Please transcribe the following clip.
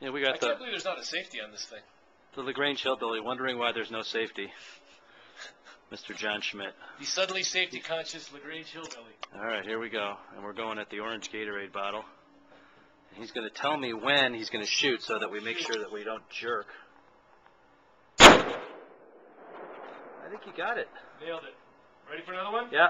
Yeah, we got I got can't believe there's not a safety on this thing. the LaGrange Hillbilly wondering why there's no safety. Mr. John Schmitt. The suddenly safety conscious Lagrange Hillbilly. All right, here we go. And we're going at the orange Gatorade bottle. And he's going to tell me when he's going to shoot so that we make sure that we don't jerk. I think he got it. Nailed it. Ready for another one? Yeah.